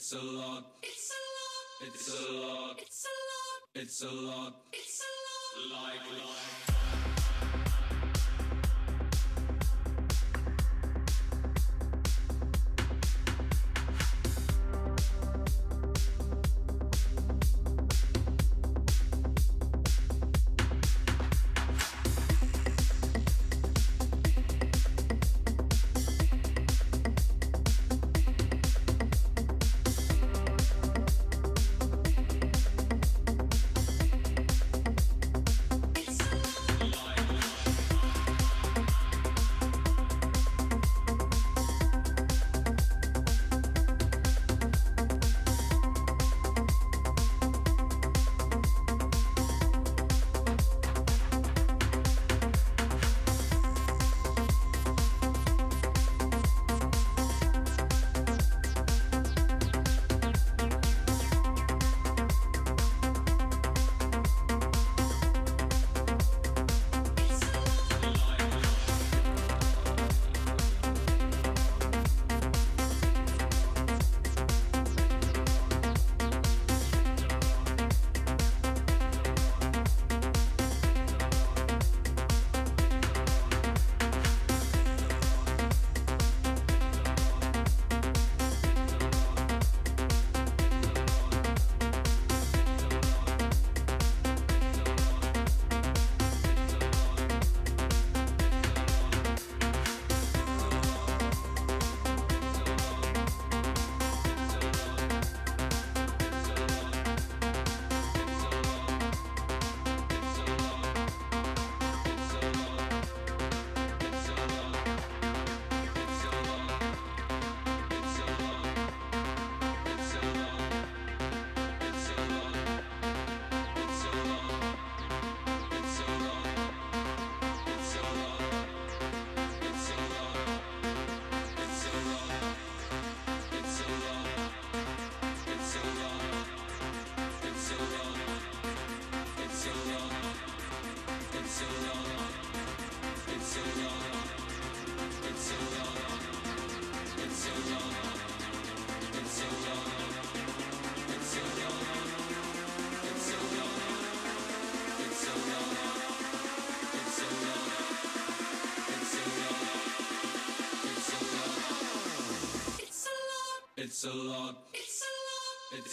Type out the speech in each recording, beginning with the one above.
It's a lot. It's a lot. It's a lot. It's a lot. It's a lot. It's a lot. Like, like.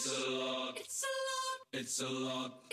It's a lot. It's a lot. It's a lot.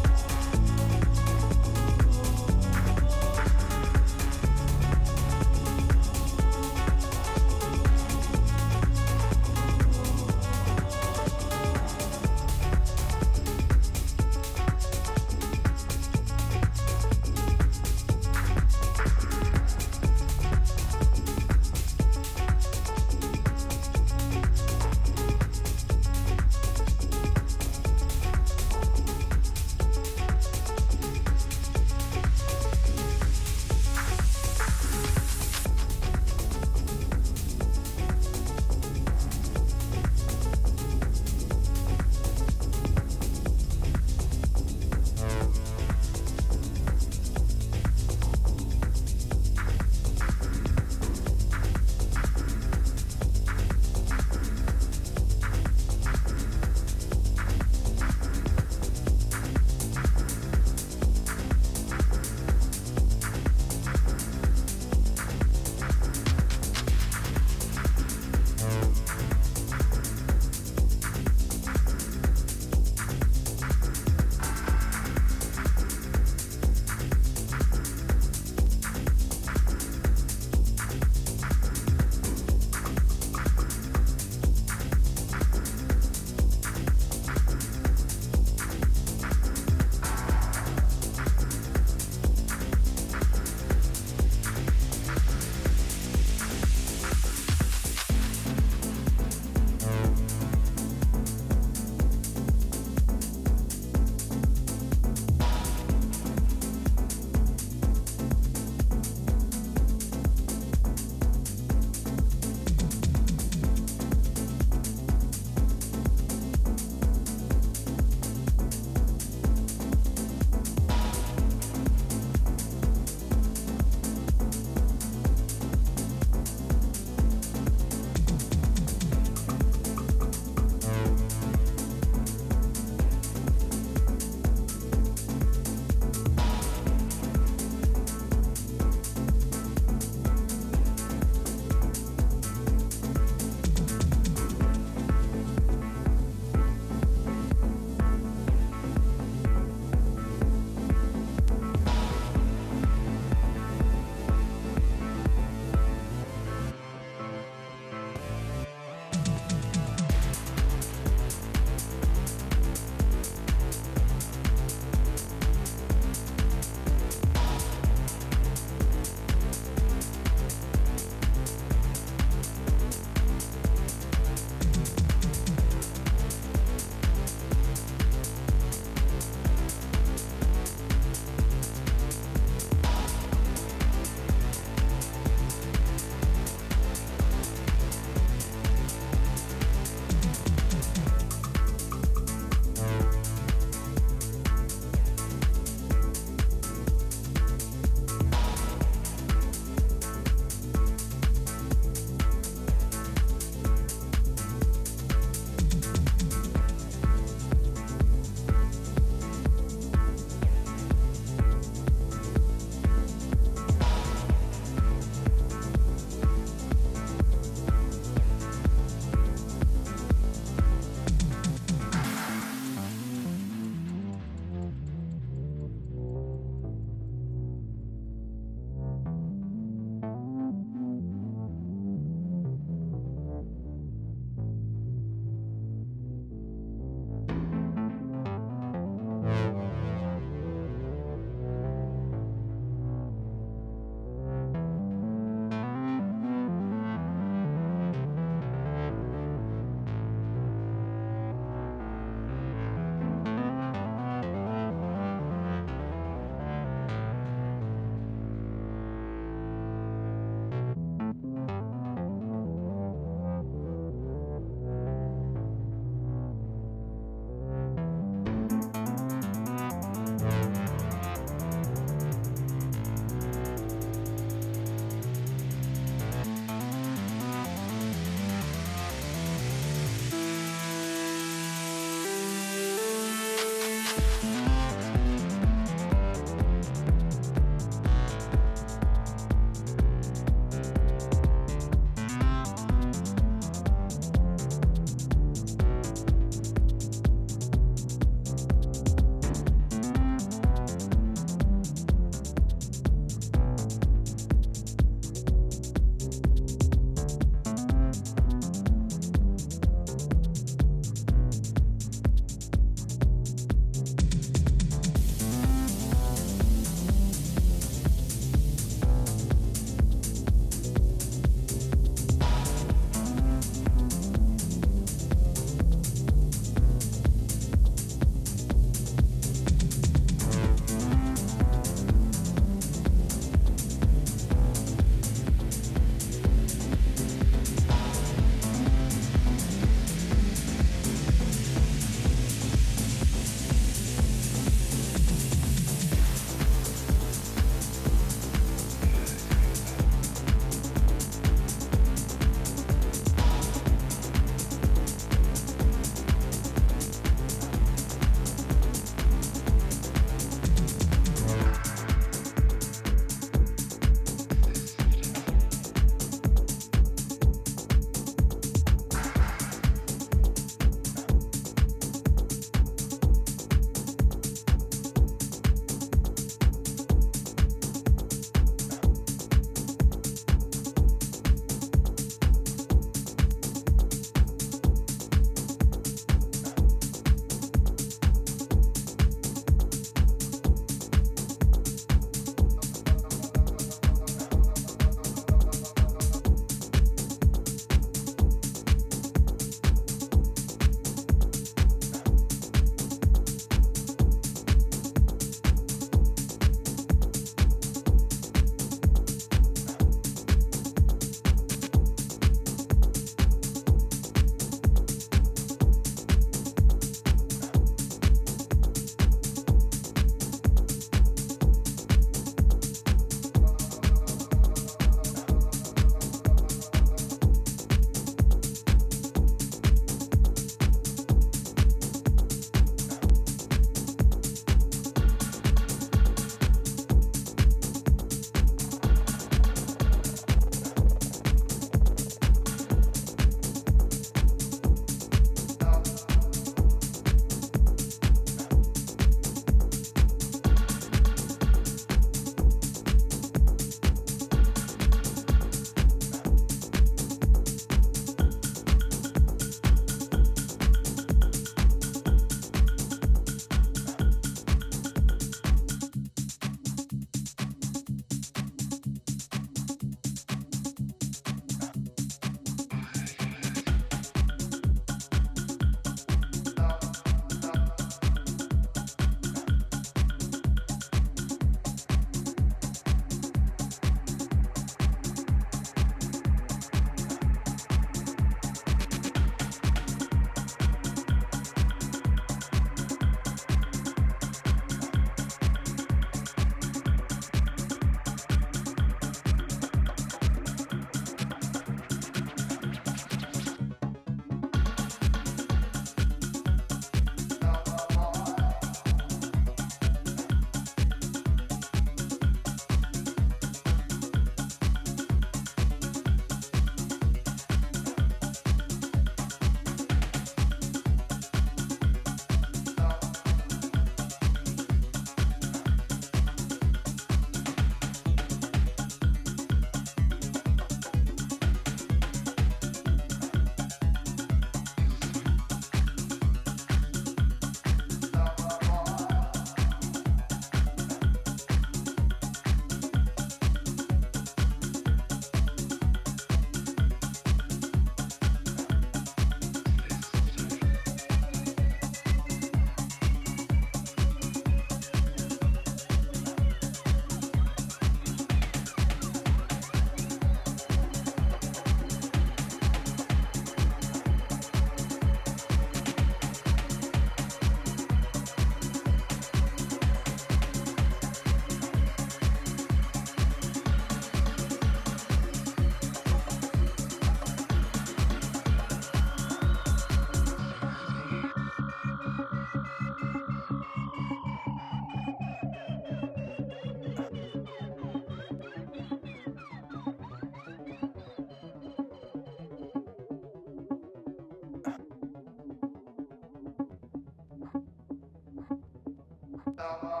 Bye.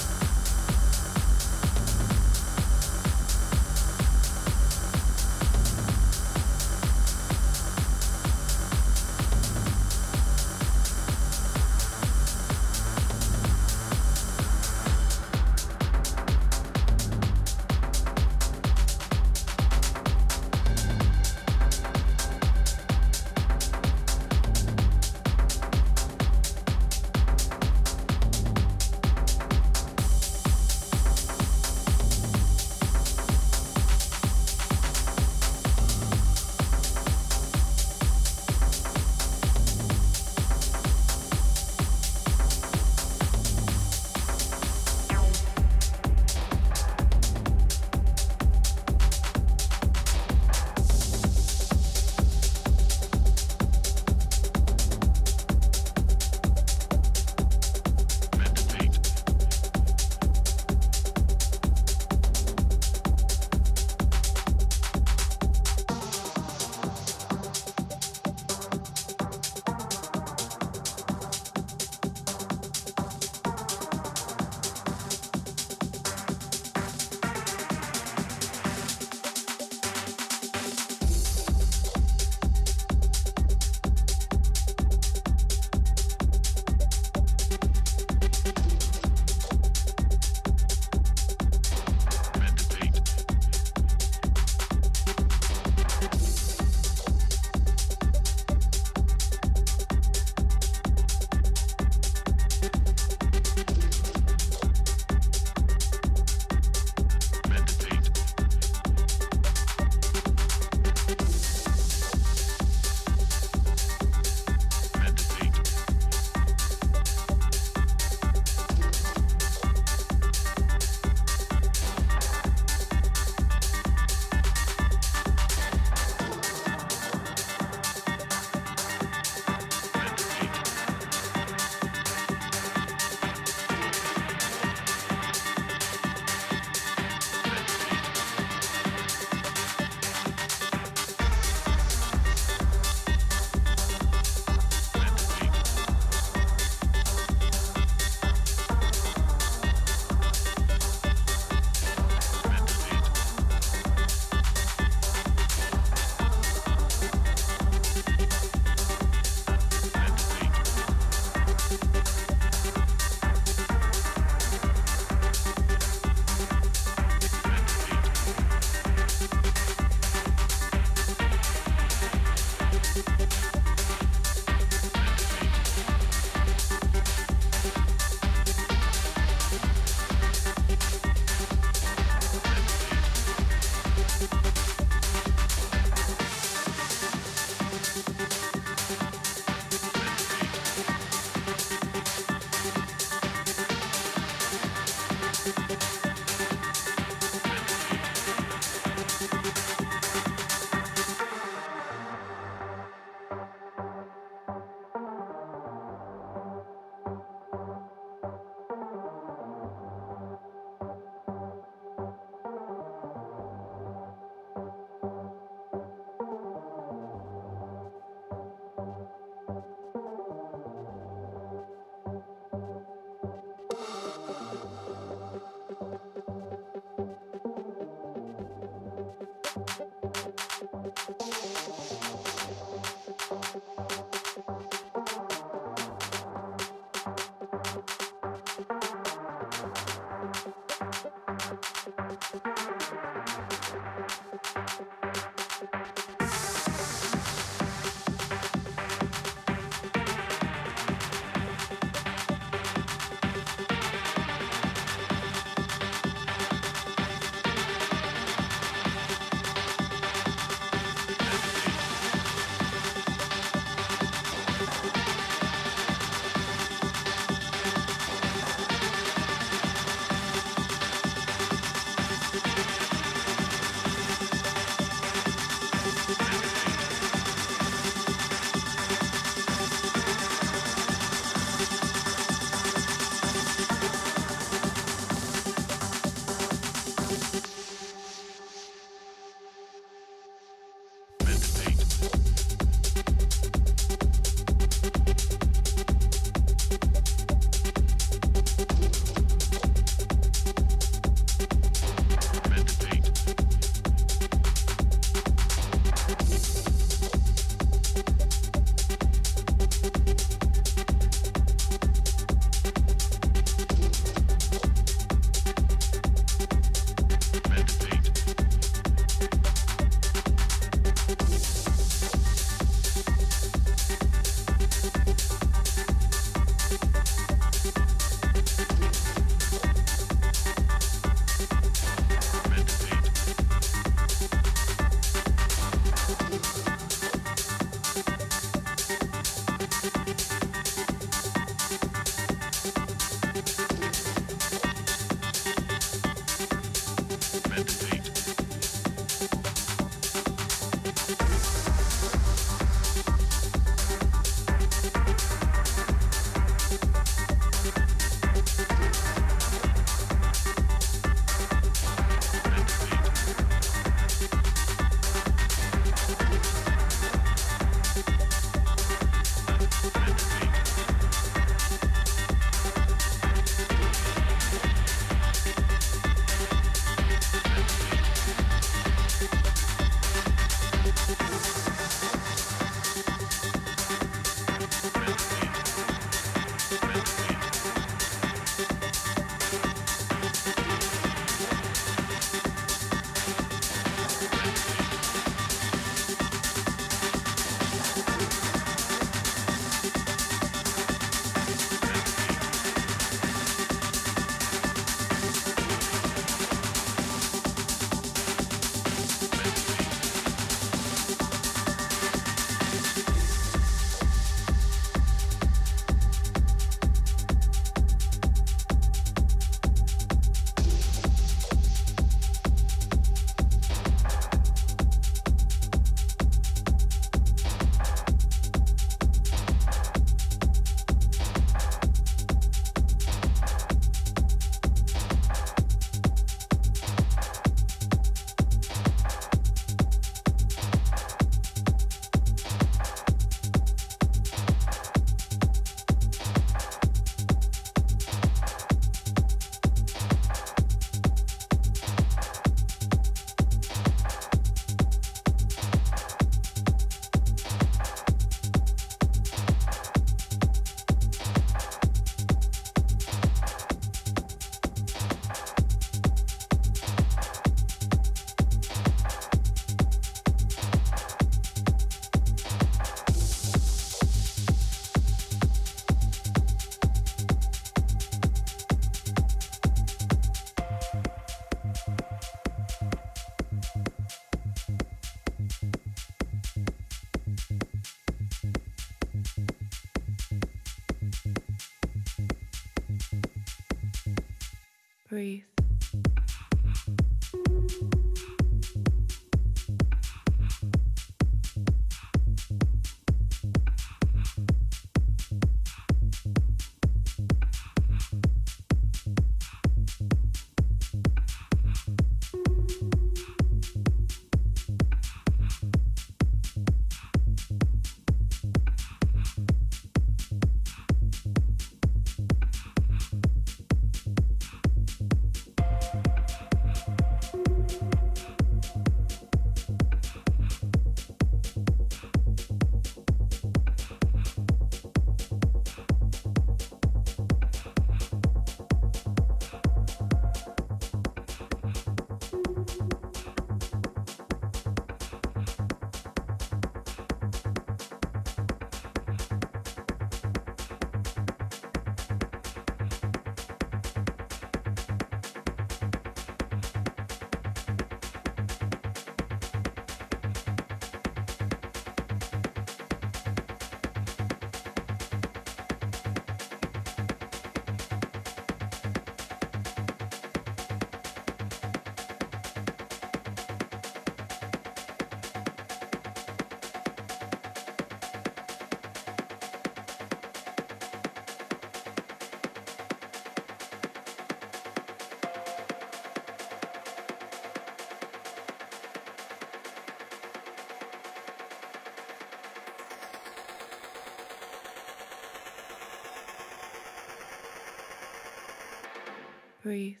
Breathe.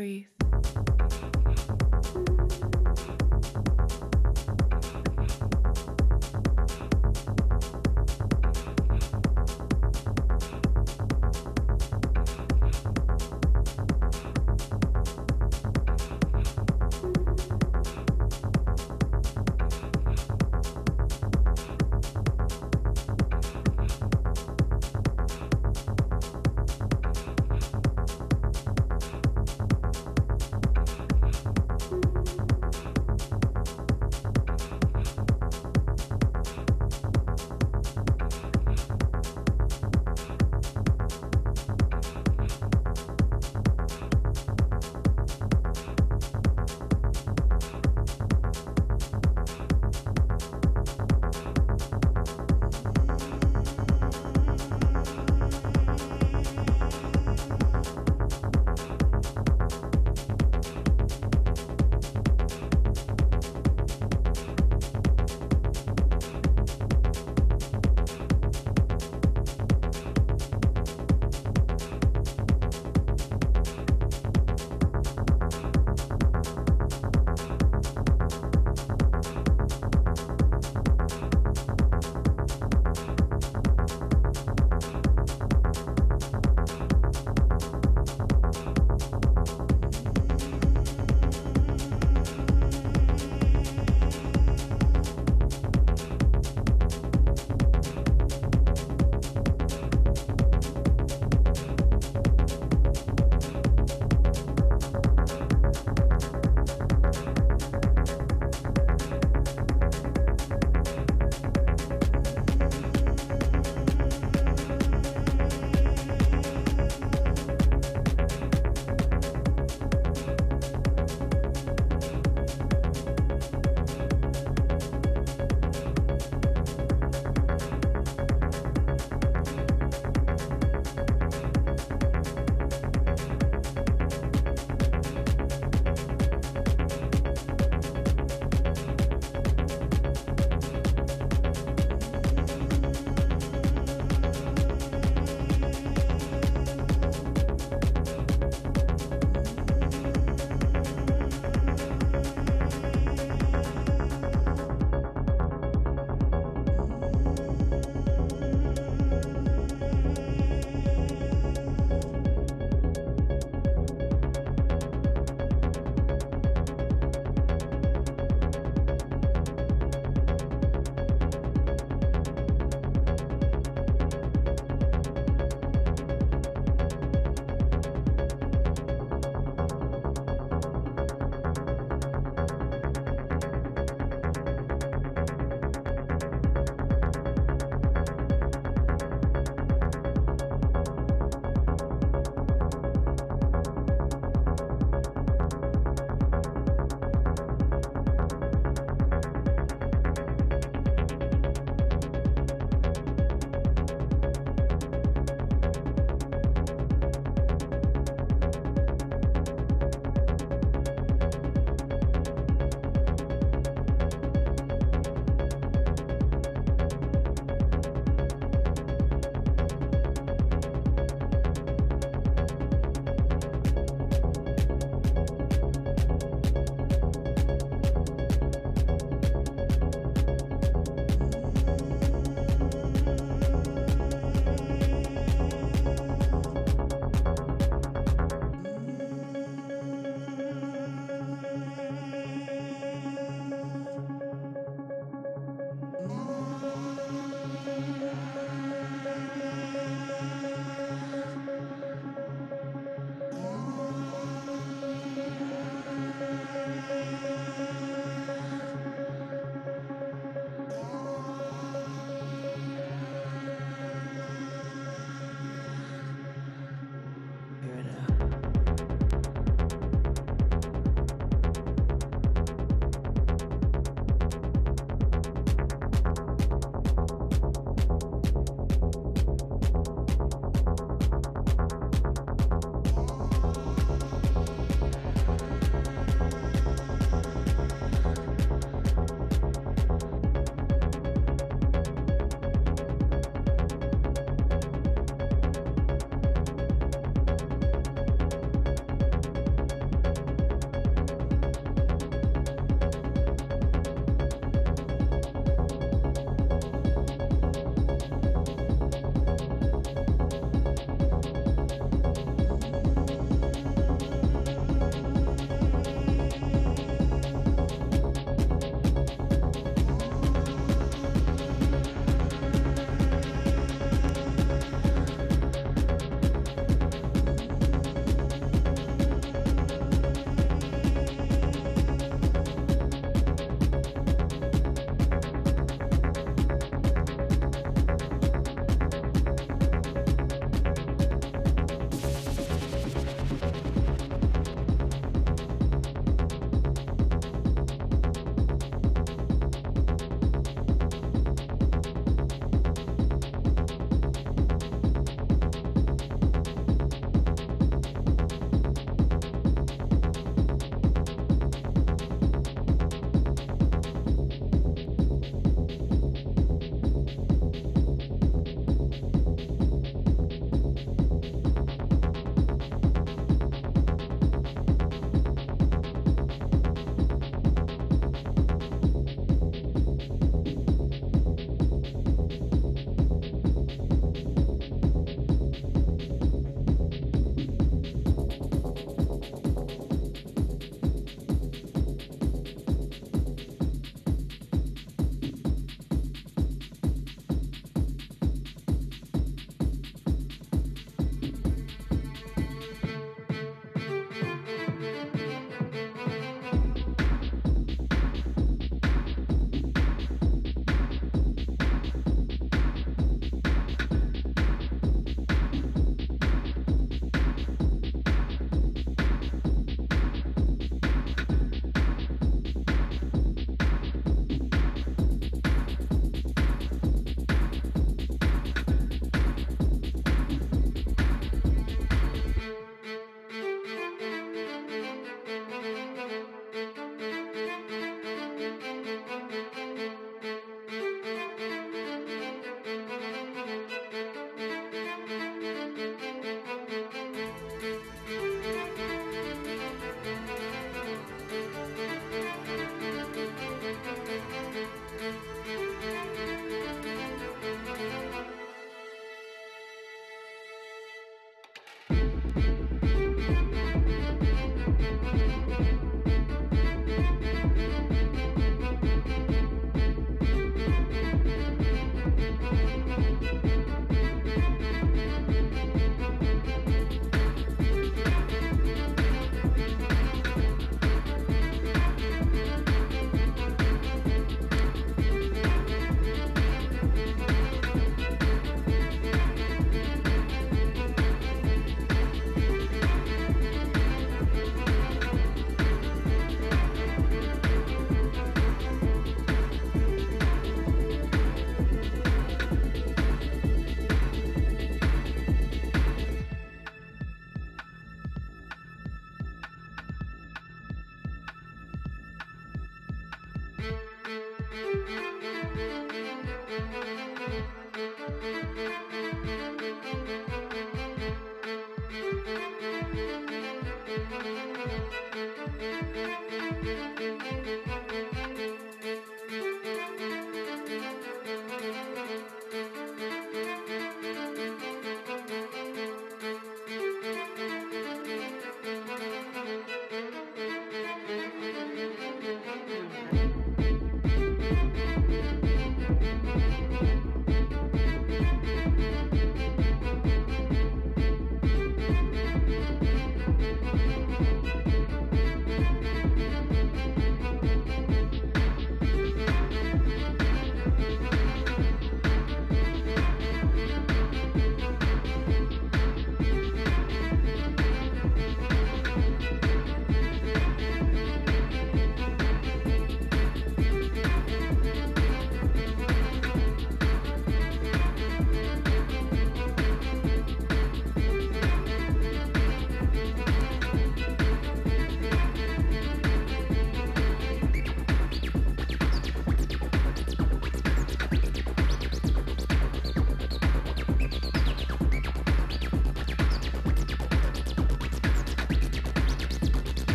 Breathe.